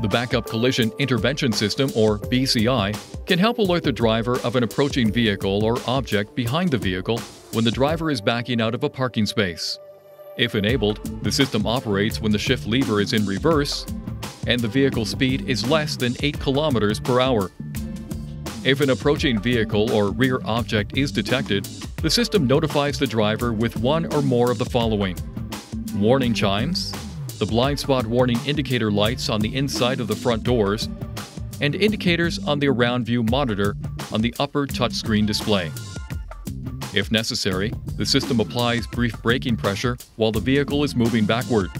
The Backup Collision Intervention System, or BCI, can help alert the driver of an approaching vehicle or object behind the vehicle when the driver is backing out of a parking space. If enabled, the system operates when the shift lever is in reverse and the vehicle speed is less than 8 km per hour. If an approaching vehicle or rear object is detected, the system notifies the driver with one or more of the following warning chimes, the blind spot warning indicator lights on the inside of the front doors, and indicators on the around view monitor on the upper touchscreen display. If necessary, the system applies brief braking pressure while the vehicle is moving backward.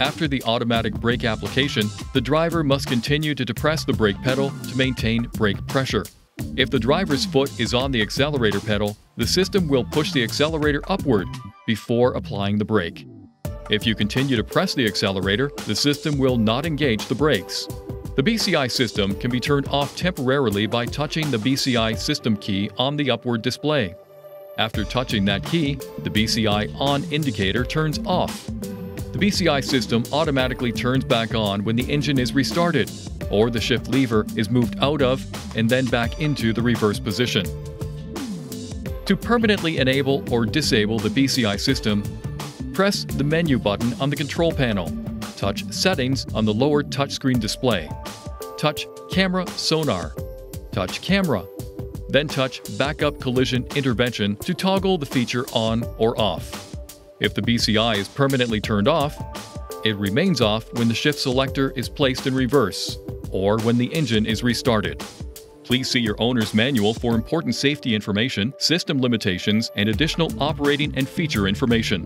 After the automatic brake application, the driver must continue to depress the brake pedal to maintain brake pressure. If the driver's foot is on the accelerator pedal, the system will push the accelerator upward before applying the brake. If you continue to press the accelerator, the system will not engage the brakes. The BCI system can be turned off temporarily by touching the BCI system key on the upward display. After touching that key, the BCI on indicator turns off. The BCI system automatically turns back on when the engine is restarted, or the shift lever is moved out of and then back into the reverse position. To permanently enable or disable the BCI system, press the menu button on the control panel, touch Settings on the lower touchscreen display, touch Camera Sonar, touch Camera, then touch Backup Collision Intervention to toggle the feature on or off. If the BCI is permanently turned off, it remains off when the shift selector is placed in reverse or when the engine is restarted. Please see your owner's manual for important safety information, system limitations, and additional operating and feature information.